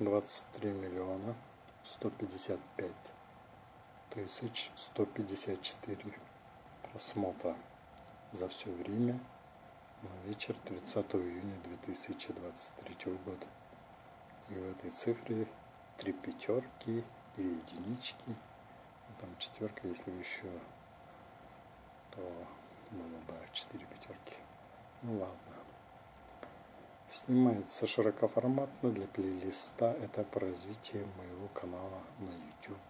23 миллиона 155 тысяч 154 просмотра за все время на вечер 30 июня 2023 года. И в этой цифре три пятерки, и единички, ну, там четверка, если еще, то было бы четыре пятерки. Ну ладно. Снимается широкоформатно для плейлиста. Это по развитию моего канала на YouTube 2.